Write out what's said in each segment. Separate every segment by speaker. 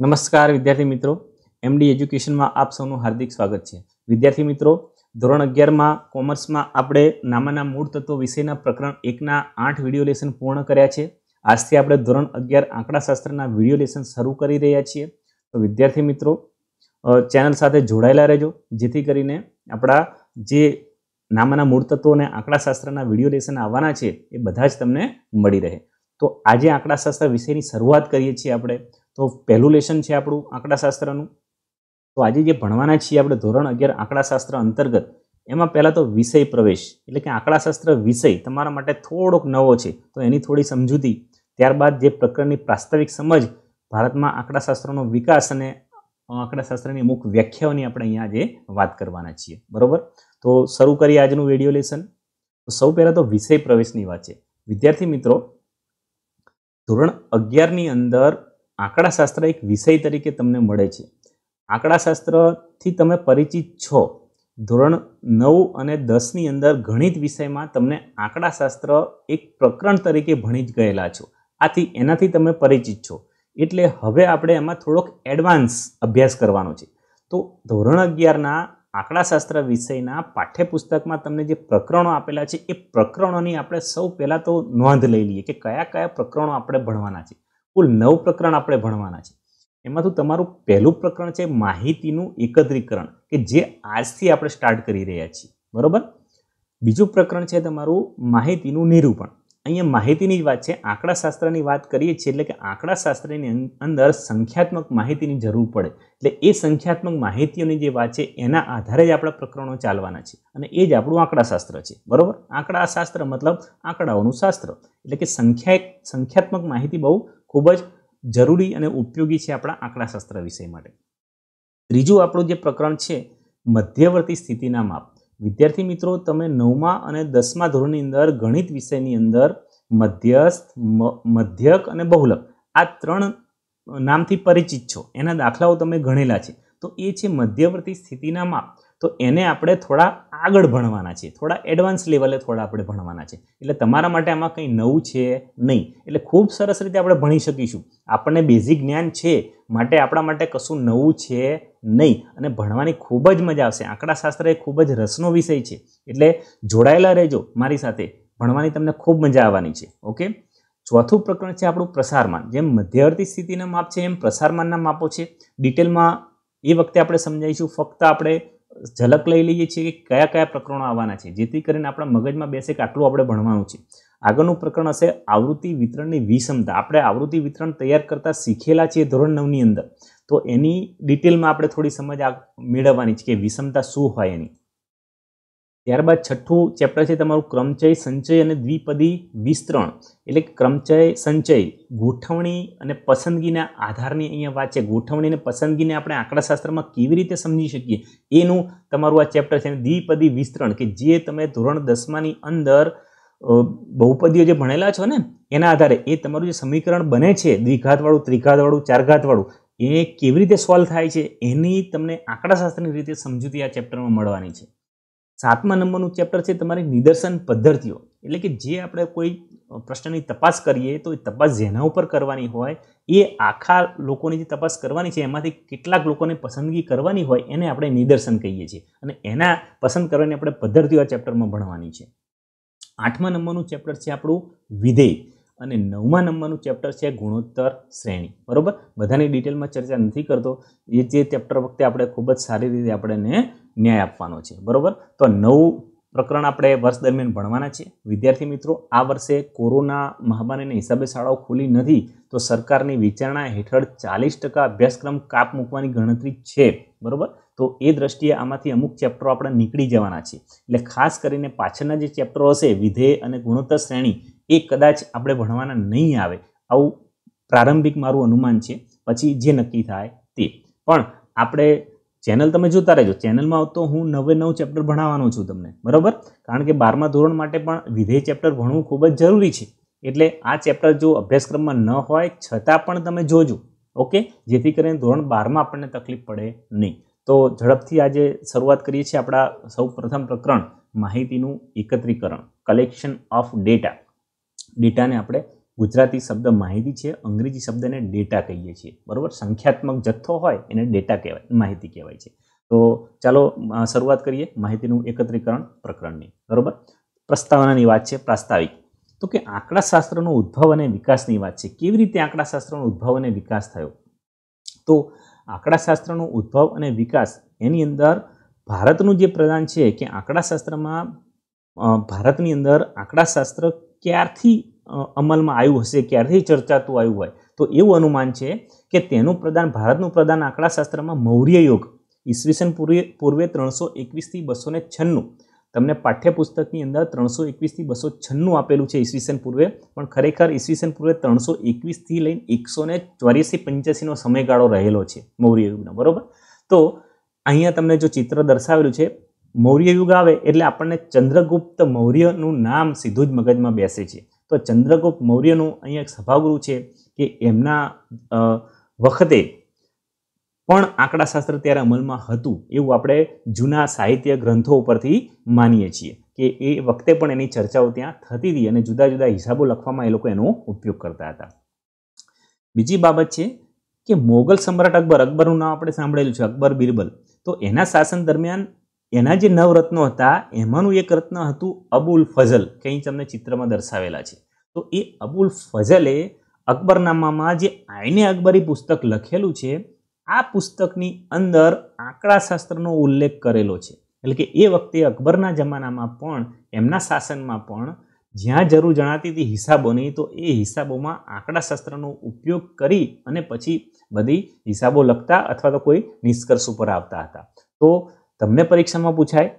Speaker 1: નમસ્કાર વિદ્યાર્થી મિત્રો એમડી એજ્યુકેશનમાં આપ સૌનું હાર્દિક સ્વાગત છે. વિદ્યાર્થી મિત્રો, ધોરણ અગિયારમાં કોમર્સમાં આપણે નામાના મૂળ તત્વો વિષયના પ્રકરણ એકના આઠ વીડિયો લેસન પૂર્ણ કર્યા છે. આજથી આપણે ધોરણ અગિયાર આંકડાશાસ્ત્રના વીડિયો લેસન શરૂ કરી રહ્યા છીએ. તો વિદ્યાર્થી મિત્રો ચેનલ સાથે જોડાયેલા રહેજો. જેથી કરીને આપણા જે નામાના મૂળ તત્વો અને આંકડાશાસ્ત્રના વીડિયો લેસન આવવાના છે, એ બધા જ તમને મળી રહે. તો આજે આંકડાશાસ્ત્ર વિષયની શરૂઆત કરીએ છીએ આપણે. તો પહેલું લેશન છે આપણું આંકડાશાસ્ત્રનું. તો આજે જે ભણવાના છીએ આપણે ધોરણ અગિયાર આંકડાશાસ્ત્ર અંતર્ગત, એમાં પહેલાં તો વિષય પ્રવેશ, એટલે કે આંકડાશાસ્ત્ર વિષય તમારા માટે થોડોક નવો છે, તો એની થોડી સમજૂતી. ત્યારબાદ જે પ્રકરણની પ્રાસ્તવિક સમજ, ભારતમાં આંકડાશાસ્ત્રનો વિકાસ અને આંકડાશાસ્ત્રની અમુક વ્યાખ્યાઓની આપણે અહીંયા આજે વાત કરવાના છીએ. બરોબર? તો શરૂ કરીએ આજનું વીડિયો લેસન તો સૌ પહેલાં તો વિષય પ્રવેશની વાત છે. વિદ્યાર્થી મિત્રો, ધોરણ અગિયારની અંદર આંકડાશાસ્ત્ર એક વિષય તરીકે તમને મળે છે. આંકડાશાસ્ત્રથી તમે પરિચિત છો. ધોરણ નવ અને દસની અંદર ગણિત વિષયમાં તમને આંકડાશાસ્ત્ર એક પ્રકરણ તરીકે ભણી જ ગયેલા છો. આથી એનાથી તમે પરિચિત છો. એટલે હવે આપણે એમાં થોડોક એડવાન્સ અભ્યાસ કરવાનો છે. તો ધોરણ અગિયારના આંકડાશાસ્ત્ર વિષયના પાઠ્યપુસ્તકમાં તમને જે પ્રકરણો આપેલા છે, એ પ્રકરણોની આપણે સૌ પહેલાં તો નોંધ લઈ લઈએ કે કયા કયા પ્રકરણો આપણે ભણવાના છે. કુલ નવ પ્રકરણ આપણે ભણવાના છે. એમાંથી તમારું પહેલું પ્રકરણ છે માહિતીનું એકત્રીકરણ, કે જે આજથી આપણે સ્ટાર્ટ કરી રહ્યા છીએ. બરાબર? બીજું પ્રકરણ છે તમારું માહિતીનું નિરૂપણ. અહીંયા માહિતીની જ વાત છે, આંકડાશાસ્ત્રની વાત કરીએ છીએ, એટલે કે આંકડાશાસ્ત્રની અંદર સંખ્યાત્મક માહિતીની જરૂર પડે. એટલે એ સંખ્યાત્મક માહિતીઓની જે વાત છે, એના આધારે જ આપણા પ્રકરણો ચાલવાના છે. અને એ જ આપણું આંકડાશાસ્ત્ર છે. બરાબર? આંકડાશાસ્ત્ર મતલબ આંકડાઓનું શાસ્ત્ર. એટલે કે સંખ્યા સંખ્યાત્મક માહિતી બહુ ખૂબ જ જરૂરી અને ઉપયોગી છે આપણા આંકડાશાસ્ત્ર વિષય માટે. ત્રીજું આપણું જે પ્રકરણ છે, મધ્યવર્તી સ્થિતિના માપ. વિદ્યાર્થી મિત્રો, તમે નવમા અને દસમા ધોરણની અંદર ગણિત વિષયની અંદર મધ્યસ્થ મધ્યક અને બહુલક આ ત્રણ નામથી પરિચિત છો. એના દાખલાઓ તમે ગણેલા છે. તો એ છે મધ્યવર્તી સ્થિતિના માપ. તો એને આપણે થોડા આગળ ભણવાના છે થોડા એડવાન્સ લેવલે થોડા આપણે ભણવાના છે એટલે તમારા માટે આમાં કંઈ નવું છે નહીં. એટલે ખૂબ સરસ રીતે આપણે ભણી શકીશું. આપણને બેઝિક જ્ઞાન છે, માટે આપણા માટે કશું નવું છે નહીં. અને ભણવાની ખૂબ જ મજા આવશે. આંકડાશાસ્ત્ર એ ખૂબ જ રસનો વિષય છે. એટલે જોડાયેલા રહેજો મારી સાથે. ભણવાની તમને ખૂબ મજા આવવાની છે. ઓકે? ચોથું પ્રકરણ છે આપણું પ્રસારમાન. જેમ મધ્યવર્તી સ્થિતિના માપ છે, એમ પ્રસારમાનના માપો છે. ડિટેલમાં એ વખતે આપણે સમજાવીશું. ફક્ત આપણે ઝલક લઈ લઈએ છીએ કે કયા કયા પ્રકરણો આવવાના છે, જેથી કરીને આપણા મગજમાં બેસે કે આટલું આપણે ભણવાનું છે. આગળનું પ્રકરણ હશે આવૃત્તિ વિતરણની વિષમતા. આપણે આવૃત્તિ વિતરણ તૈયાર કરતા શીખેલા છીએ ધોરણ નવની અંદર. તો એની ડિટેલમાં આપણે થોડી સમજ મેળવવાની છે કે વિષમતા શું હોય એની. ત્યારબાદ છઠ્ઠું ચેપ્ટર છે તમારું ક્રમચય, સંચય અને દ્વિપદી વિસ્તરણ. એટલે ક્રમચય, સંચય, ગોઠવણી અને પસંદગીના આધારની અહીંયા વાત છે. ગોઠવણી અને પસંદગીને આપણે આંકડાશાસ્ત્રમાં કેવી રીતે સમજી શકીએ? એનું તમારું આ ચેપ્ટર છે દ્વિપદી વિસ્તરણ, કે જે તમે ધોરણ દસમાની અંદર બહુપદીઓ જે ભણેલા છો ને, એના આધારે એ તમારું જે સમીકરણ બને છે, દ્વિઘાતવાળું, ત્રિઘાતવાળું, ચારઘાતવાળું, એ કેવી રીતે સોલ્વ થાય છે? એની તમને આંકડાશાસ્ત્રની રીતે સમજૂતી આ ચેપ્ટરમાં મળવાની છે. સાતમા નંબરનું ચેપ્ટર છે તમારી નિદર્શન પદ્ધતિઓ. એટલે કે જે આપણે કોઈ પ્રશ્નની તપાસ કરીએ તો એ તપાસ જેના ઉપર કરવાની હોય, એ આખા લોકોની જે તપાસ કરવાની છે, એમાંથી કેટલાક લોકોને પસંદગી કરવાની હોય, એને આપણે નિદર્શન કહીએ છીએ. અને એના પસંદ કરવાની આપણે પદ્ધતિઓ આ ચેપ્ટરમાં ભણવાની છે. આઠમા નંબરનું ચેપ્ટર છે આપણું વિધેય. અને નવમા નંબરનું ચેપ્ટર છે ગુણોત્તર શ્રેણી. બરાબર? બધાની ડિટેલમાં ચર્ચા નથી કરતો. એ જે ચેપ્ટર વખતે આપણે ખૂબ જ સારી રીતે આપણને ન્યાય આપવાનો છે, બરોબર? તો નવું પ્રકરણ આપણે વર્ષ દરમિયાન ભણવાના છે. વિદ્યાર્થી મિત્રો, આ વર્ષે કોરોના મહામારીને હિસાબે શાળાઓ ખુલી નથી, તો સરકારની વિચારણા હેઠળ ચાલીસ ટકા અભ્યાસક્રમ કાપ મૂકવાની ગણતરી છે, બરોબર? તો એ દ્રષ્ટિએ આમાંથી અમુક ચેપ્ટરો આપણે નીકળી જવાના છે. એટલે ખાસ કરીને પાછળના જે ચેપ્ટરો હશે, વિધેય અને ગુણોત્તર શ્રેણી, એ કદાચ આપણે ભણવાના નહીં આવે. આવું પ્રારંભિક મારું અનુમાન છે. પછી જે નક્કી થાય તે. પણ આપણે ચેનલ તમે જોતા રહેજો. ચેનલમાં આવતો હું નવે નવ ચેપ્ટર ભણાવવાનો છું તમને. બરાબર? કારણ કે બારમા ધોરણ માટે પણ વિધેય ચેપ્ટર ભણવું ખૂબ જ જરૂરી છે. એટલે આ ચેપ્ટર જો અભ્યાસક્રમમાં ન હોય, છતાં પણ તમે જોજો. ઓકે? જેથી કરીને ધોરણ બારમાં આપણને તકલીફ પડે નહીં. તો ઝડપથી આજે શરૂઆત કરીએ છીએ આપણા સૌ પ્રથમ પ્રકરણ, માહિતીનું એકત્રીકરણ કલેક્શન ઓફ ડેટા ડેટાને આપણે ગુજરાતી શબ્દ માહિતી છે, અંગ્રેજી શબ્દને ડેટા કહીએ છીએ. બરાબર? સંખ્યાત્મક જથ્થો હોય એને ડેટા કહેવાય, માહિતી કહેવાય છે. તો ચાલો શરૂઆત કરીએ માહિતીનું એકત્રીકરણ પ્રકરણની. બરાબર? પ્રસ્તાવનાની વાત છે, પ્રાસ્તાવિક. તો કે આંકડાશાસ્ત્રનો ઉદ્ભવ અને વિકાસની વાત છે. કેવી રીતે આંકડાશાસ્ત્રનો ઉદ્ભવ અને વિકાસ થયો? તો આંકડાશાસ્ત્રનો ઉદ્ભવ અને વિકાસ એની અંદર ભારતનું જે પ્રદાન છે કે આંકડાશાસ્ત્રમાં ભારતની અંદર આંકડાશાસ્ત્ર ક્યારથી અમલમાં આવ્યું હશે, ક્યારથી ચર્ચાતું આવ્યું હોય, તો એવું અનુમાન છે કે તેનું પ્રદાન, ભારતનું પ્રદાન આંકડાશાસ્ત્રમાં મૌર્ય યુગ, ઈસવીસન પૂર્વે પૂર્વે ત્રણસો એકવીસથી બસો ને છન્નું. તમને પાઠ્યપુસ્તકની અંદર ત્રણસો એકવીસથી બસો છન્નું આપેલું છે ઈસવીસન પૂર્વે, પણ ખરેખર ઈસવીસન પૂર્વે ત્રણસો એકવીસથી લઈને એકસો ને ચોર્યાસી પંચ્યાસીનો સમયગાળો રહેલો છે મૌર્ય યુગનો, બરાબર? તો અહીંયા તમને જો ચિત્ર દર્શાવેલું છે, મૌર્ય યુગ આવે એટલે આપણને ચંદ્રગુપ્ત મૌર્યનું નામ સીધું જ મગજમાં બેસે છે. તો ચંદ્રગુપ્ત મૌર્યનું અહીંયા એક સભાગૃહ છે કે એમના વખતે પણ આંકડાશાસ્ત્ર ત્યારે અમલમાં હતું એવું આપણે જૂના સાહિત્ય ગ્રંથો ઉપરથી માનીએ છીએ કે એ વખતે પણ એની ચર્ચાઓ ત્યાં થતી હતી અને જુદા જુદા હિસાબો લખવામાં એ લોકો એનો ઉપયોગ કરતા હતા. બીજી બાબત છે કે મોગલ સમ્રાટ અકબર, અકબરનું નામ આપણે સાંભળેલું છે, અકબર બિરબલ. તો એના શાસન દરમિયાન એના જે નવ રત્નો હતા, એમાંનું એક રત્ન હતું અબુલ ફઝલ, કે અહીં તમને ચિત્રમાં દર્શાવેલા છે. તો એ અબુલ ફઝલે અકબરનામામાં જે આઈને અકબરી પુસ્તક લખેલું છે, આ પુસ્તકની અંદર આંકડાશાસ્ત્રનો ઉલ્લેખ કરેલો છે. એટલે કે એ વખતે અકબરના જમાનામાં પણ, એમના શાસનમાં પણ જ્યાં જરૂર જણાતી હતી હિસાબોની, તો એ હિસાબોમાં આંકડાશાસ્ત્રનો ઉપયોગ કરી અને પછી બધી હિસાબો લખતા અથવા તો કોઈ નિષ્કર્ષ ઉપર આવતા હતા. તો તમને પરીક્ષામાં પૂછાય.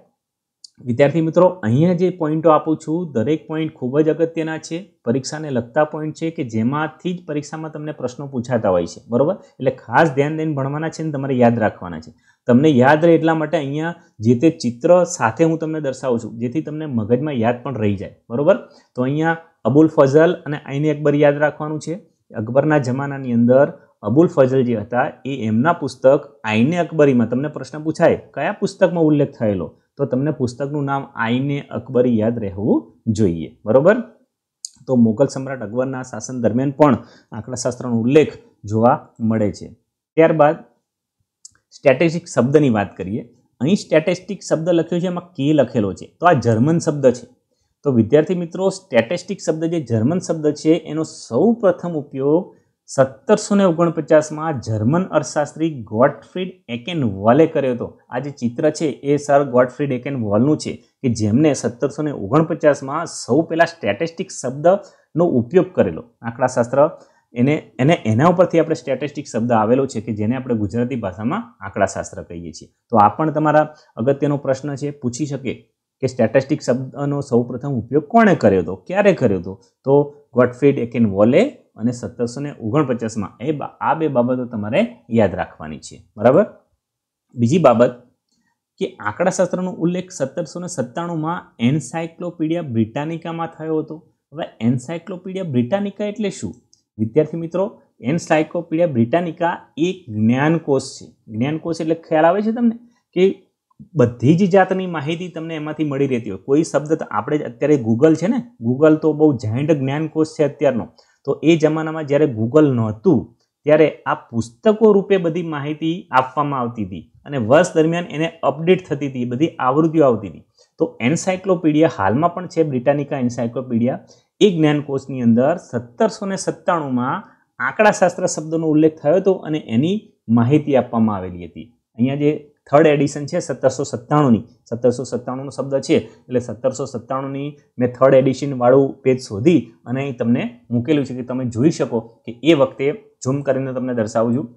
Speaker 1: વિદ્યાર્થી મિત્રો, અહીંયા જે પોઈન્ટો આપું છું, દરેક પોઈન્ટ ખૂબ જ અગત્યના છે. પરીક્ષાને લગતા પોઈન્ટ છે કે જેમાંથી જ પરીક્ષામાં તમને પ્રશ્નો પૂછાતા હોય છે. બરાબર? એટલે ખાસ ધ્યાન દઈને ભણવાના છે ને તમારે યાદ રાખવાના છે. તમને યાદ રહે એટલા માટે અહીંયા જે તે ચિત્ર સાથે હું તમને દર્શાવું છું, જેથી તમને મગજમાં યાદ પણ રહી જાય. બરાબર? તો અહીંયા અબુલ ફઝલ અને આઈને અકબર યાદ રાખવાનું છે. અકબરના જમાનાની અંદર અબુલ ફઝલ જે હતા, એ એમના પુસ્તક આઈને અકબરીમાં તમને પ્રશ્ન પૂછાય, કયા પુસ્તકમાં ઉલ્લેખ થયેલો? તો તમને પુસ્તકનું નામ આઈને અકબરી યાદ રહેવું જોઈએ, બરોબર? તો મુઘલ સમ્રાટ અકબરના શાસન દરમિયાન પણ આંકડાશાસ્ત્રનો ઉલ્લેખ જોવા મળે છે. ત્યારબાદ, સ્ટેટિસ્ટિક શબ્દની વાત કરીએ. અહીં સ્ટેટિસ્ટિક શબ્દ લખ્યો છે, એમાં કે લખેલો છે. તો આ જર્મન શબ્દ છે. તો વિદ્યાર્થી મિત્રો, સ્ટેટિસ્ટિક શબ્દ જે જર્મન શબ્દ છે, એનો સૌ પ્રથમ ઉપયોગ સત્તરસો ને ઓગણપચાસમાં જર્મન અર્થશાસ્ત્રી ગોટફ્રીડ એકેન વોલે કર્યો હતો. આ જે ચિત્ર છે, એ સર ગોટફ્રીડ એકેન વોલનું છે કે જેમને સત્તરસો ને ઓગણપચાસમાં સૌ પહેલાં સ્ટેટિસ્ટિક શબ્દનો ઉપયોગ કરેલો. આંકડાશાસ્ત્ર એને એને એના ઉપરથી આપણે સ્ટેટિસ્ટિક શબ્દ આવેલો છે કે જેને આપણે ગુજરાતી ભાષામાં આંકડાશાસ્ત્ર કહીએ છીએ. તો આ પણ તમારા અગત્યનો પ્રશ્ન છે. પૂછી શકે કે સ્ટેટિસ્ટિક શબ્દનો સૌપ્રથમ ઉપયોગ કોણે કર્યો હતો? ક્યારે કર્યો હતો? તો ગોટફ્રીડ એકેન વોલે અને સત્તરસો ને ઓગણપચાસમાં એ આ બે બાબતો તમારે યાદ રાખવાની છે. બરાબર? બીજી બાબત કે આંકડાશાસ્ત્રનો ઉલ્લેખ સત્તરસો ને સત્તાણુંમાં એન્સાયક્લોપીડિયા બ્રિટાનિકામાં થયો હતો. હવે એન્સાયક્લોપીડિયા બ્રિટાનિકા એટલે શું? વિદ્યાર્થી મિત્રો, એન્સાયક્લોપીડિયા બ્રિટાનિકા એક જ્ઞાનકોશ છે. જ્ઞાનકોશ એટલે ખ્યાલ આવે છે તમને? કે બધી જ જાતની માહિતી તમને એમાંથી મળી રહેતી હોય. કોઈ શબ્દ આપણે અત્યારે ગૂગલ છે ને? ગૂગલ તો બહુ જાયન્ટ જ્ઞાનકોશ છે અત્યારનો. તો એ જમાનામાં જ્યારે ગૂગલ નહોતું, ત્યારે આ પુસ્તકો રૂપે બધી માહિતી આપવામાં આવતી હતી અને વર્ષ દરમિયાન એને અપડેટ થતી હતી બધી આવૃત્તિઓ આવતી હતી. તો એન્સાયક્લોપીડિયા હાલમાં પણ છે, બ્રિટાનિકા એન્સાયક્લોપીડિયા. એ જ્ઞાનકોશની અંદર સત્તરસો ને સત્તાણુંમાં આંકડાશાસ્ત્ર શબ્દનો ઉલ્લેખ થયો હતો અને એની માહિતી આપવામાં આવેલી હતી. અહીંયા જે થર્ડ એડિશન છે, સત્તરસો સત્તાણુંની. સત્તરસો સત્તાણુંનો શબ્દ છે, એટલે સત્તરસો સત્તાણુંની મેં થર્ડ એડિશન વાળું પેજ શોધી અને અહીં તમને મૂકેલું છે કે તમે જોઈ શકો કે એ વખતે ઝૂમ કરીને તમને દર્શાવું છું.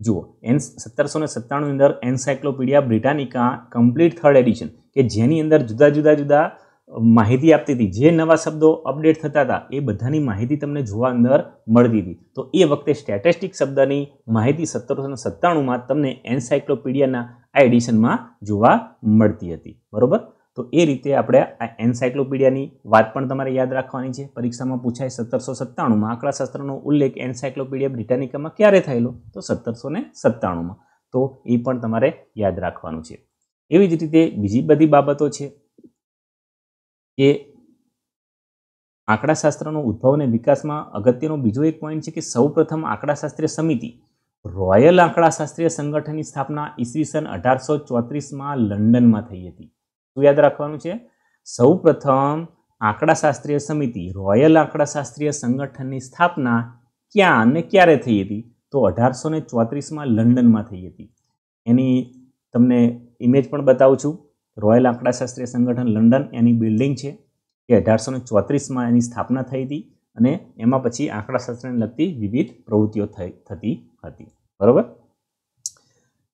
Speaker 1: જુઓ, એન સત્તરસો ને સત્તાણુંની અંદર encyclopaedia Britannica complete third edition કે જેની અંદર જુદા જુદા જુદા માહિતી આપતી હતી. જે નવા શબ્દો અપડેટ થતા હતા, એ બધાની માહિતી તમને જોવા અંદર મળતી હતી. તો એ વખતે સ્ટેટિસ્ટિક શબ્દની માહિતી સત્તરસો સત્તાણુંમાં તમને એન્સાયક્લોપીડિયાના આ એડિશનમાં જોવા મળતી હતી. બરોબર? તો એ રીતે આપણે આ એન્સાયક્લોપીડિયાની વાત પણ તમારે યાદ રાખવાની છે. પરીક્ષામાં પૂછાય સત્તરસો સત્તાણુંમાં આંકડાશાસ્ત્રનો ઉલ્લેખ એન્સાયક્લોપીડિયા બ્રિટાનિકામાં ક્યારે થયેલો? તો સત્તરસો ને સત્તાણુંમાં. તો એ પણ તમારે યાદ રાખવાનું છે. એવી જ રીતે બીજી બધી બાબતો છે. કે આંકડાશાસ્ત્રનો ઉદ્ભવ અને વિકાસમાં અગત્યનો બીજો એક પોઈન્ટ છે કે સૌપ્રથમ આંકડાશાસ્ત્રીય સમિતિ રોયલ આંકડાશાસ્ત્રીય સંગઠનની સ્થાપના ઈસવીસન અઢારસો ચોત્રીસમાં લંડનમાં થઈ હતી. શું યાદ રાખવાનું છે? સૌપ્રથમ આંકડાશાસ્ત્રીય સમિતિ રોયલ આંકડાશાસ્ત્રીય સંગઠનની સ્થાપના ક્યાં અને ક્યારે થઈ હતી? તો અઢારસો ને ચોત્રીસમાં લંડનમાં થઈ હતી. એની તમને ઇમેજ પણ બતાવું છું. રોયલ આંકડાશાસ્ત્રીય સંગઠન લંડન એની બિલ્ડિંગ છે એ અઢારસો ને ચોત્રીસમાં એની સ્થાપના થઈ હતી અને એમાં પછી આંકડાશાસ્ત્રને લગતી વિવિધ પ્રવૃત્તિઓ થઈ, થતી હતી. બરાબર?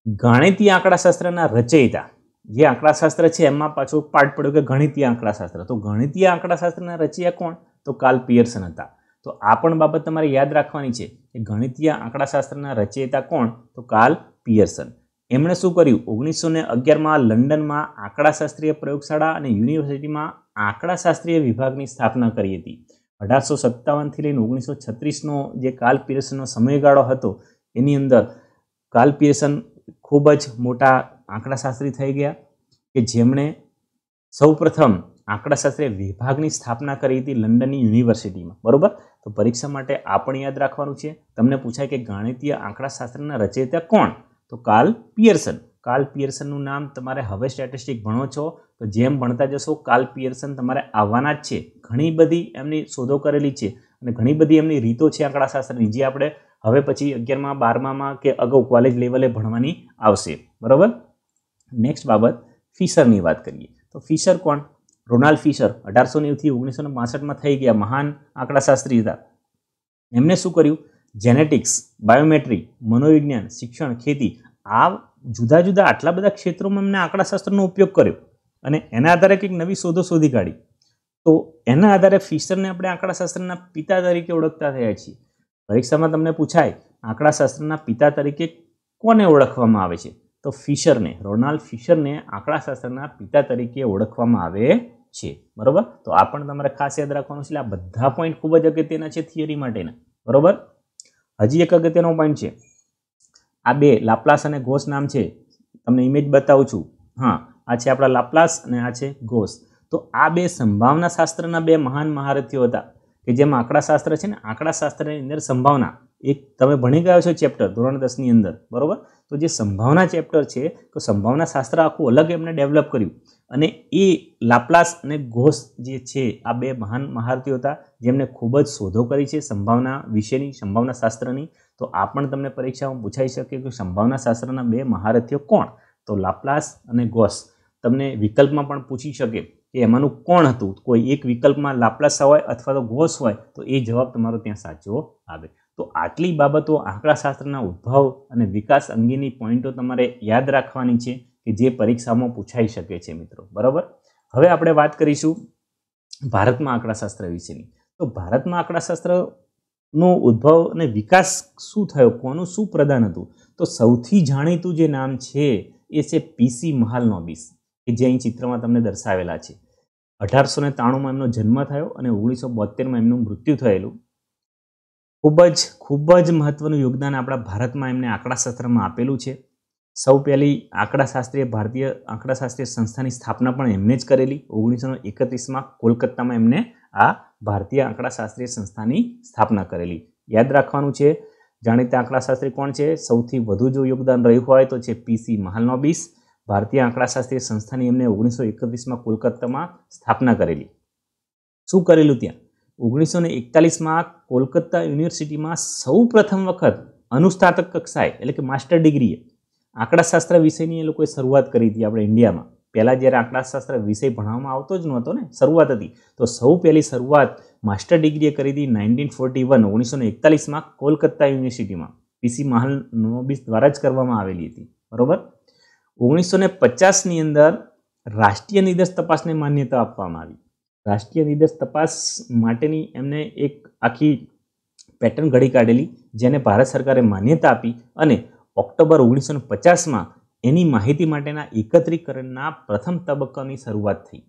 Speaker 1: ગાણિતીય આંકડાશાસ્ત્રના રચયિતા. જે આંકડાશાસ્ત્ર છે એમાં પાછો પાઠ પડ્યો કે ગણિતીય આંકડાશાસ્ત્ર તો ગણિતીય આંકડાશાસ્ત્રના રચિયા કોણ? તો કાલ પિયર્સન હતા. તો આ પણ બાબત તમારે યાદ રાખવાની છે કે ગણિતીય આંકડાશાસ્ત્રના રચયિતા કોણ? તો કાલ પિયર્સન. એમણે શું કર્યું? ઓગણીસો ને અગિયારમાં લંડનમાં આંકડાશાસ્ત્રીય પ્રયોગશાળા અને યુનિવર્સિટીમાં આંકડાશાસ્ત્રીય વિભાગની સ્થાપના કરી હતી. અઢારસો સત્તાવનથી લઈને ઓગણીસો છત્રીસનો જે કાલ પિયર્સનનો સમયગાળો હતો, એની અંદર કાલ પિયર્સન ખૂબ જ મોટા આંકડાશાસ્ત્રી થઈ ગયા કે જેમણે સૌપ્રથમ આંકડાશાસ્ત્રીય વિભાગની સ્થાપના કરી હતી લંડનની યુનિવર્સિટીમાં. બરોબર? તો પરીક્ષા માટે આ પણ યાદ રાખવાનું છે. તમને પૂછાય કે ગાણિતીય આંકડાશાસ્ત્રના રચયિતા કોણ? તો કાલ પિયર્સન કાલ પિયર્સનનું નામ તમારે હવે સ્ટેટિસ્ટિક ભણો છો, તો જેમ ભણતા જશો કાલ પિયર્સન તમારે આવવાના જ છે. ઘણી બધી એમની શોધો કરેલી છે અને ઘણી બધી એમની રીતો છે આંકડાશાસ્ત્રની, જે આપણે હવે પછી અગિયારમાં, બારમામાં કે અગાઉ કોલેજ લેવલે ભણવાની આવશે. બરાબર? નેક્સ્ટ બાબત ફિશરની વાત કરીએ. તો ફિશર કોણ? રોનાલ્ડ ફિશર અઢારસો નેવથી ઓગણીસો ને થઈ ગયા મહાન આંકડાશાસ્ત્રી હતા. એમને શું કર્યું? જેનેટિક્સ બાયોમેટ્રી મનોવિજ્ઞાન, શિક્ષણ, ખેતી આ જુદા જુદા આટલા બધા ક્ષેત્રોમાં એમને આંકડાશાસ્ત્રનો ઉપયોગ કર્યો અને એના આધારે કંઈક નવી શોધો શોધી કાઢી. તો એના આધારે ફિશરને આપણે આંકડાશાસ્ત્રના પિતા તરીકે ઓળખતા થયા છીએ. પરીક્ષામાં તમને પૂછાય, આંકડાશાસ્ત્રના પિતા તરીકે કોને ઓળખવામાં આવે છે? તો ફિશરને, રોનાલ્ડ ફિશરને આંકડાશાસ્ત્રના પિતા તરીકે ઓળખવામાં આવે છે. બરાબર? તો આ પણ તમારે ખાસ યાદ રાખવાનું છે આ બધા પોઈન્ટ ખૂબ જ અગત્યના છે થિયરી માટેના. બરાબર? હજી એક અગત્યનો પોઈન્ટ છે. આ બે લાપ્લાસ અને ઘોષ નામ છે. તમને ઇમેજ બતાવું છું. હા, આ છે આપણા લાપ્લાસ અને આ છે ઘોષ તો આ બે સંભાવના શાસ્ત્રના બે મહાન મહારથીઓ હતા કે જેમાં આંકડાશાસ્ત્ર છે ને, આંકડાશાસ્ત્રની અંદર સંભાવના. એક તમે ભણી ગયા છો ચેપ્ટર ધોરણ દસની અંદર, બરાબર? તો જે સંભાવના ચેપ્ટર છે, તો સંભાવના શાસ્ત્ર આખું અલગ એમને ડેવલપ કર્યું. અને એ લાપ્લાસ અને ઘોષ જે છે, આ બે મહાન મહારથીઓ હતા, જેમને ખૂબ જ શોધો કરી છે સંભાવના વિશેની, સંભાવના શાસ્ત્રની, તો આ પણ તમને પરીક્ષામાં પૂછાઈ શકે કે સંભાવના શાસ્ત્રના બે મહારથીઓ કોણ? તો લાપ્લાસ અને ઘોષ તમને વિકલ્પમાં પણ પૂછી શકે કે એમાંનું કોણ હતું? કોઈ એક વિકલ્પમાં લાપ્લાસ હોય અથવા તો ઘોષ હોય, તો એ જવાબ તમારો ત્યાં સાચો આવે. તો આટલી બાબતો આંકડાશાસ્ત્રના ઉદ્ભવ અને વિકાસ અંગેની પોઈન્ટો તમારે યાદ રાખવાની છે કે જે પરીક્ષામાં પૂછાઈ શકે છે મિત્રો. બરાબર? હવે આપણે વાત કરીશું ભારતમાં આંકડાશાસ્ત્ર વિશેની. તો ભારતમાં આંકડાશાસ્ત્રનો ઉદ્ભવ અને વિકાસ શું થયો? કોનું શું પ્રદાન હતું? તો સૌથી જાણીતું જે નામ છે એ છે પીસી મહાલનોબિસ, કે જે અહીં ચિત્રમાં તમને દર્શાવેલા છે. અઢારસો ને ત્રાણુંમાં એમનો જન્મ થયો અને ઓગણીસો બોતેરમાં એમનું મૃત્યુ થયેલું. ખૂબ જ ખૂબ જ મહત્વનું યોગદાન આપણા ભારતમાં એમને આંકડાશાસ્ત્રમાં આપેલું છે. સૌ પહેલી આંકડાશાસ્ત્રીય ભારતીય આંકડાશાસ્ત્રીય સંસ્થાની સ્થાપના પણ એમને જ કરેલી. ઓગણીસો એકત્રીસમાં કોલકાતામાં એમને આ ભારતીય આંકડાશાસ્ત્રીય સંસ્થાની સ્થાપના કરેલી. યાદ રાખવાનું છે જાણીતા આંકડાશાસ્ત્રી કોણ છે? સૌથી વધુ જો યોગદાન રહ્યું હોય તો છે પીસી મહાલનોબિસ. ભારતીય આંકડાશાસ્ત્રીય સંસ્થાની એમને ઓગણીસો એકત્રીસમાં કોલકાતામાં સ્થાપના કરેલી. શું કરેલું ત્યાં? ઓગણીસો ને એકતાલીસમાં કોલકાતા યુનિવર્સિટીમાં સૌ પ્રથમ વખત અનુસ્નાતક કક્ષાએ, એટલે કે માસ્ટર ડિગ્રીએ, આંકડાશાસ્ત્ર વિષયની એ લોકોએ શરૂઆત કરી હતી આપણે ઇન્ડિયામાં. પહેલાં જ્યારે આંકડાશાસ્ત્ર વિષય ભણાવવામાં આવતો જ નહોતો ને, શરૂઆત હતી, તો સૌ પહેલી શરૂઆત માસ્ટર ડિગ્રીએ કરી હતી નાઇન્ટીન ફોર્ટી વન ઓગણીસો એકતાલીસમાં કોલકાતા યુનિવર્સિટીમાં. પીસી મહાલ નોબિસ દ્વારા જ કરવામાં આવેલી હતી. બરોબર? ઓગણીસો ને પચાસની અંદર રાષ્ટ્રીય નિદર્શ તપાસને માન્યતા આપવામાં આવી. રાષ્ટ્રીય નિર્દેશ તપાસ માટેની એમને એક આખી પેટર્ન ઘડી કાઢેલી, જેને ભારત સરકારે માન્યતા આપી અને ઓક્ટોબર ઓગણીસો પચાસમાં એની માહિતી માટેના એકત્રીકરણના પ્રથમ તબક્કાની શરૂઆત થઈ.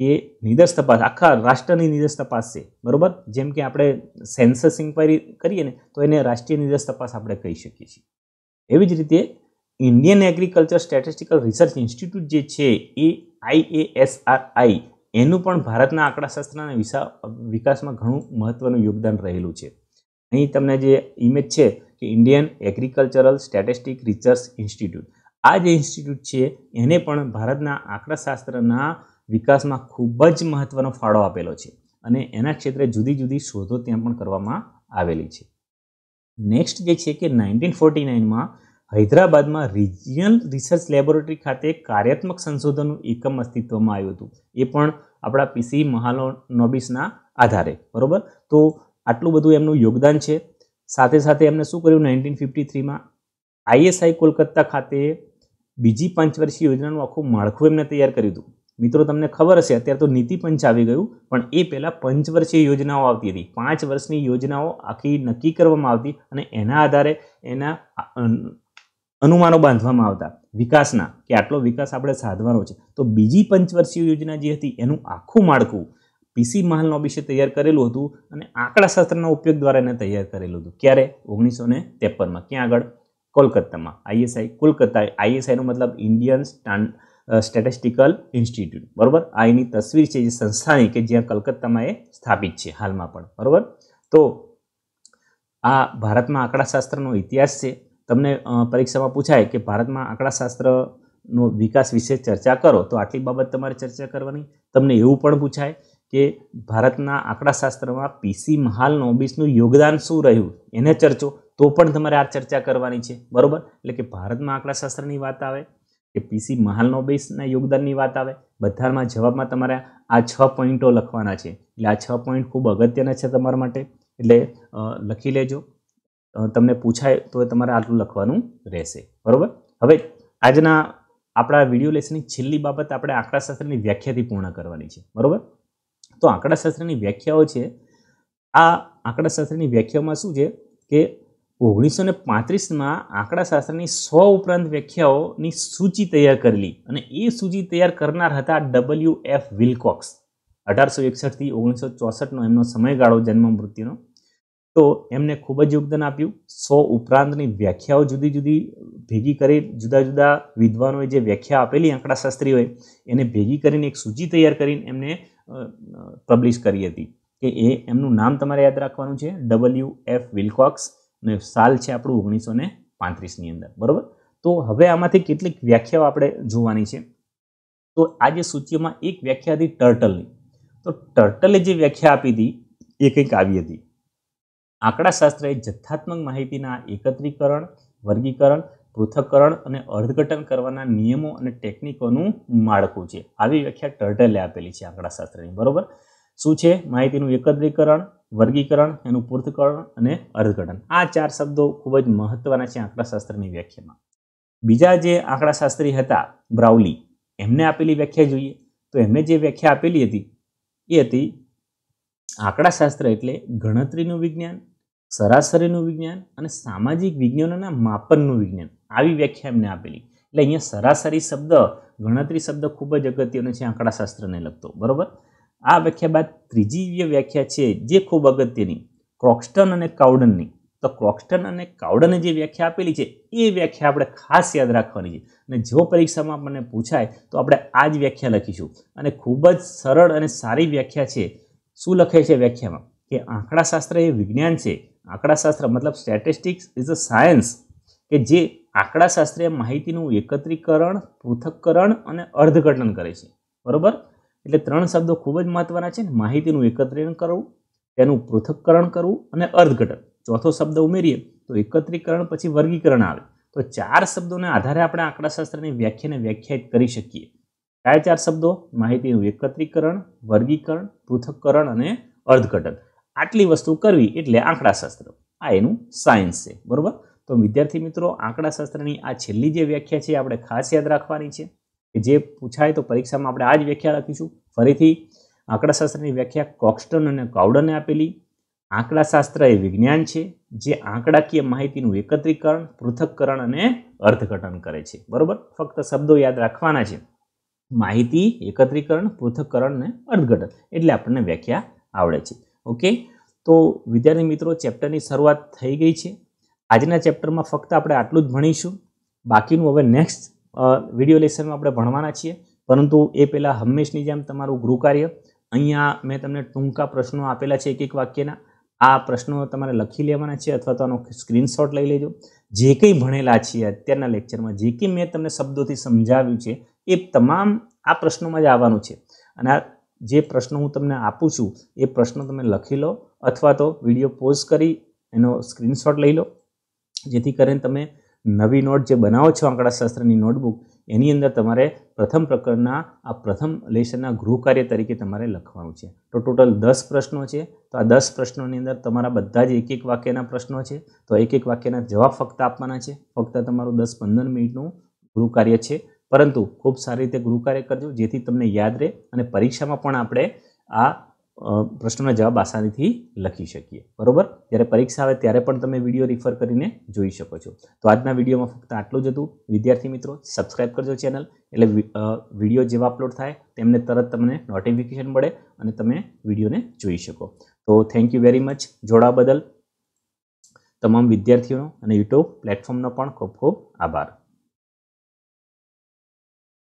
Speaker 1: એ નિદર્શ તપાસ, આખા રાષ્ટ્રની નિદર્શ તપાસ છે, બરાબર? જેમ કે આપણે સેન્સસ ઇન્ક્વાયરી કરીએ ને, તો એને રાષ્ટ્રીય નિદર્શ તપાસ આપણે કહી શકીએ છીએ. એવી જ રીતે Indian agriculture statistical research institute જે છે, એ આઈએએસઆરઆઈ એનું પણ ભારતના આંકડાશાસ્ત્રના વિસા વિકાસમાં ઘણું મહત્ત્વનું યોગદાન રહેલું છે. અહીં તમને જે ઇમેજ છે કે Indian agricultural statistic research institute. આ જે ઇન્સ્ટિટ્યૂટ છે, એને પણ ભારતના આંકડાશાસ્ત્રના વિકાસમાં ખૂબ જ મહત્ત્વનો ફાળો આપેલો છે અને એના ક્ષેત્રે જુદી જુદી શોધો ત્યાં પણ કરવામાં આવેલી છે. નેક્સ્ટ જે છે કે નાઇન્ટીન ફોર્ટી નાઇનમાં હૈદરાબાદમાં રિજિયનલ રિસર્ચ લેબોરેટરી ખાતે કાર્યાત્મક સંશોધનનું એકમ અસ્તિત્વમાં આવ્યું હતું. એ પણ આપણા પીસી મહાલો નોબિસના આધારે, બરાબર? તો આટલું બધું એમનું યોગદાન છે. સાથે સાથે એમને શું કર્યું? નાઇન્ટીન ફિફ્ટી થ્રીમાં આઈએસઆઈ કોલકાતા ખાતે બીજી પંચવર્ષીય યોજનાનું આખું માળખું એમને તૈયાર કર્યું હતું. મિત્રો, તમને ખબર હશે, અત્યારે તો નીતિ પંચ આવી ગયું, પણ એ પહેલાં પંચવર્ષીય યોજનાઓ આવતી હતી. પાંચ વર્ષની યોજનાઓ આખી નક્કી કરવામાં આવતી અને એના આધારે એના અનુમાનો બાંધવામાં આવતા. વિકાસના, કે આટલો વિકાસ આપણે સાધવાનો છે. તો બીજી પંચવર્ષીય યોજના જે હતી, એનું આખું માળખું પીસી મહાલનો વિશે તૈયાર કરેલું હતું અને આંકડાશાસ્ત્રના ઉપયોગ દ્વારા એને તૈયાર કરેલું હતું. ક્યારે? ઓગણીસો ને ત્રેપનમાં. ક્યાં આગળ? કોલકાતામાં. આઈએસઆઈ, કોલકાતા, આઈએસઆઈનો મતલબ ઇન્ડિયન સ્ટાન્ડ સ્ટેટિસ્ટિકલ ઇન્સ્ટિટ્યૂટ બરાબર? આ એની તસવીર છે જે સંસ્થાની, કે જ્યાં કલકત્તામાં એ સ્થાપિત છે, હાલમાં પણ. બરાબર? તો આ ભારતમાં આંકડાશાસ્ત્રનો ઇતિહાસ છે. તમને પરીક્ષામાં પૂછાય કે ભારતમાં આંકડાશાસ્ત્રનો વિકાસ વિશે ચર્ચા કરો, તો આટલી બાબત તમારે ચર્ચા કરવાની. તમને એવું પણ પૂછાય કે ભારતના આંકડાશાસ્ત્રમાં પીસી મહાલ નોબિસનું યોગદાન શું રહ્યું? એને ચર્ચો, તો પણ તમારે આ ચર્ચા કરવાની છે. બરાબર? એટલે કે ભારતમાં આંકડાશાસ્ત્રની વાત આવે, કે પીસી મહાલ નોબિસના યોગદાનની વાત આવે, બધામાં જવાબમાં તમારે આ છ પોઈન્ટો લખવાના છે. એટલે આ છ પોઈન્ટ ખૂબ અગત્યના છે તમારા માટે. એટલે લખી લેજો. તમને પૂછાય તો તમારે આટલું લખવાનું રહેશે. બરાબર? હવે આજના આપણા વીડિયો લેસનની છેલ્લી બાબત આપણે આંકડાશાસ્ત્રની વ્યાખ્યાથી પૂર્ણ કરવાની છે. બરાબર? તો આંકડાશાસ્ત્રની વ્યાખ્યાઓ છે, આ આંકડાશાસ્ત્રની વ્યાખ્યાઓમાં શું છે કે ઓગણીસો ને પાંત્રીસમાં આંકડાશાસ્ત્રની સો ઉપરાંત વ્યાખ્યાઓની સૂચિ તૈયાર કરેલી અને એ સૂચિ તૈયાર કરનાર હતા ડબલ્યુ એફ વિલકોક્સ. અઢારસો એકસઠથી ઓગણીસો ચોસઠનો એમનો સમયગાળો જન્મ મૃત્યુનો. તો એમને ખૂબ જ યોગદાન આપ્યું. સો ઉપરાંતની વ્યાખ્યાઓ જુદી જુદી ભેગી કરી, જુદા જુદા વિદ્વાનોએ જે વ્યાખ્યા આપેલી આંકડાશાસ્ત્રીઓએ, એને ભેગી કરીને એક સૂચિ તૈયાર કરીને એમને પબ્લિશ કરી હતી. કે એ એમનું નામ તમારે યાદ રાખવાનું છે. ડબલ્યુ એફ વિલકોક્સ અને સાલ છે આપણું ઓગણીસો ને પાંત્રીસની અંદર. બરાબર? તો હવે આમાંથી કેટલીક વ્યાખ્યાઓ આપણે જોવાની છે. તો આ જે સૂચિઓમાં એક વ્યાખ્યા હતી ટર્ટલની. તો ટર્ટલે જે વ્યાખ્યા આપી હતી, એ કંઈક આવી હતી. આંકડાશાસ્ત્ર એ જથ્થાત્મક માહિતીના એકત્રીકરણ, વર્ગીકરણ, પૃથક્કરણ અને અર્થઘટન કરવાના નિયમો અને ટેકનિકોનું માળખું છે. આવી વ્યાખ્યા ટર્ટલે આપેલી છે આંકડાશાસ્ત્રની, બરોબર? શું છે? માહિતીનું એકત્રીકરણ, વર્ગીકરણ, એનું પૃથ્થકરણ અને અર્થઘટન. આ ચાર શબ્દો ખૂબ જ મહત્વના છે આંકડાશાસ્ત્રની વ્યાખ્યામાં. બીજા જે આંકડાશાસ્ત્રી હતા, બ્રાઉલી, એમને આપેલી વ્યાખ્યા જોઈએ. તો એમને જે વ્યાખ્યા આપેલી હતી, એ હતી આંકડાશાસ્ત્ર એટલે ગણતરીનું વિજ્ઞાન, સરાસરીનું વિજ્ઞાન અને સામાજિક વિજ્ઞાનોના માપનનું વિજ્ઞાન. આવી વ્યાખ્યા એમને આપેલી. એટલે અહીંયા સરાસરી શબ્દ, ગણતરી શબ્દ ખૂબ જ અગત્યનો છે આંકડાશાસ્ત્રને લગતો. બરોબર? આ વ્યાખ્યા બાદ ત્રીજી જે વ્યાખ્યા છે જે ખૂબ અગત્યની, ક્રોક્સ્ટન અને કાઉડનની. તો ક્રોક્સ્ટન અને કાવડને જે વ્યાખ્યા આપેલી છે, એ વ્યાખ્યા આપણે ખાસ યાદ રાખવાની છે. અને જો પરીક્ષામાં આપણને પૂછાય, તો આપણે આ જ વ્યાખ્યા લખીશું. અને ખૂબ જ સરળ અને સારી વ્યાખ્યા છે શું લખે છે વ્યાખ્યામાં? કે આંકડાશાસ્ત્ર એ વિજ્ઞાન છે. આંકડાશાસ્ત્ર મતલબ સ્ટેટિસ્ટિક્સ ઇઝ અ સાયન્સ કે જે આંકડાશાસ્ત્રીય માહિતીનું એકત્રીકરણ, પૃથક્કરણ અને અર્ધઘટન કરે છે. બરોબર? એટલે ત્રણ શબ્દો ખૂબ જ મહત્વના છે. માહિતીનું એકત્રીકરણ કરવું, તેનું પૃથક્કરણ કરવું અને અર્ધઘટન ચોથો શબ્દ ઉમેરીએ તો એકત્રીકરણ પછી વર્ગીકરણ આવે. તો ચાર શબ્દોના આધારે આપણે આંકડાશાસ્ત્રની વ્યાખ્યાને વ્યાખ્યાયિત કરી શકીએ. કયા ચાર શબ્દો? માહિતીનું એકત્રીકરણ, વર્ગીકરણ, પૃથક્કરણ અને અર્ધઘટન આટલી વસ્તુ કરવી એટલે આંકડાશાસ્ત્ર. આ એનું સાયન્સ છે, બરાબર? તો વિદ્યાર્થી મિત્રો, આંકડાશાસ્ત્રની આ છેલ્લી જે વ્યાખ્યા છે આપણે ખાસ યાદ રાખવાની છે કે જે પૂછાય તો પરીક્ષામાં આપણે આ જ વ્યાખ્યા લખીશું. ફરીથી, આંકડાશાસ્ત્રની વ્યાખ્યા કોક્સ્ટન અને કાવડને આપેલી. આંકડાશાસ્ત્ર એ વિજ્ઞાન છે જે આંકડાકીય માહિતીનું એકત્રીકરણ, પૃથક્કરણ અને અર્થઘટન કરે છે. બરોબર? ફક્ત શબ્દો યાદ રાખવાના છે. માહિતી, એકત્રીકરણ, પૃથક્કરણ અને અર્થઘટન એટલે આપણને વ્યાખ્યા આવડે છે. ઓકે? તો વિદ્યાર્થી મિત્રો, ચેપ્ટરની શરૂઆત થઈ ગઈ છે. આજના ચેપ્ટરમાં ફક્ત આપણે આટલું જ ભણીશું. બાકીનું હવે નેક્સ્ટ વીડિયો લેસનમાં આપણે ભણવાના છીએ. પરંતુ એ પહેલાં હંમેશની જેમ તમારું ગૃહકાર્ય અહીંયા મેં તમને ટૂંકા પ્રશ્નો આપેલા છે એક એક વાક્યના. આ પ્રશ્નો તમારે લખી લેવાના છે અથવા તો આનો સ્ક્રીનશોટ લઈ લેજો. જે કંઈ ભણેલા છીએ અત્યારના લેક્ચરમાં જે કંઈ મેં તમને શબ્દોથી સમજાવ્યું છે એ તમામ આ પ્રશ્નોમાં જ આવવાનું છે. અને આ જે પ્રશ્નો હું તમને આપું છું, એ પ્રશ્નો તમે લખી લો અથવા તો વીડિયો પોઝ કરી એનો સ્ક્રીનશોટ લઈ લો. જેથી કરીને તમે નવી નોટ જે બનાવો છો આંકડાશાસ્ત્રની નોટબુક, એની અંદર તમારે પ્રથમ પ્રકરણના, આ પ્રથમ લેશનના ગૃહ કાર્ય તરીકે તમારે લખવાનું છે. તો ટોટલ દસ પ્રશ્નો છે. તો આ દસ પ્રશ્નોની અંદર તમારા બધા જ એક એક વાક્યના પ્રશ્નો છે. તો એક એક વાક્યના જવાબ ફક્ત આપવાના છે. ફક્ત તમારું દસ પંદર મિનિટનું ગૃહ કાર્ય છે. પરંતુ ખૂબ સારી રીતે ગૃહ કાર્ય કરજો, જેથી તમને યાદ રહે અને પરીક્ષામાં પણ આપણે આ પ્રશ્નોના જવાબ આસાનીથી લખી શકીએ. બરોબર? જ્યારે પરીક્ષા આવે ત્યારે પણ તમે વીડિયો રિફર કરીને જોઈ શકો છો. તો આજના વિડીયોમાં ફક્ત આટલું જ હતું. વિદ્યાર્થી મિત્રો સબસ્ક્રાઇબ કરજો ચેનલ એટલે વીડિયો જેવા અપલોડ થાય, તેમને તરત તમને નોટિફિકેશન મળે અને તમે વિડીયોને જોઈ શકો. તો થેન્ક યુ વેરી મચ જોડા બદલ તમામ વિદ્યાર્થીઓનો અને યુટ્યુબ પ્લેટફોર્મનો પણ ખૂબ ખૂબ આભાર.